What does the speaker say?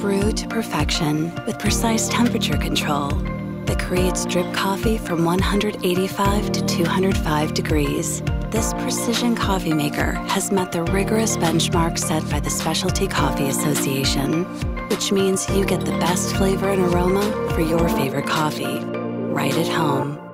Brew to perfection with precise temperature control that creates drip coffee from 185 to 205 degrees. This precision coffee maker has met the rigorous benchmark set by the Specialty Coffee Association, which means you get the best flavor and aroma for your favorite coffee right at home.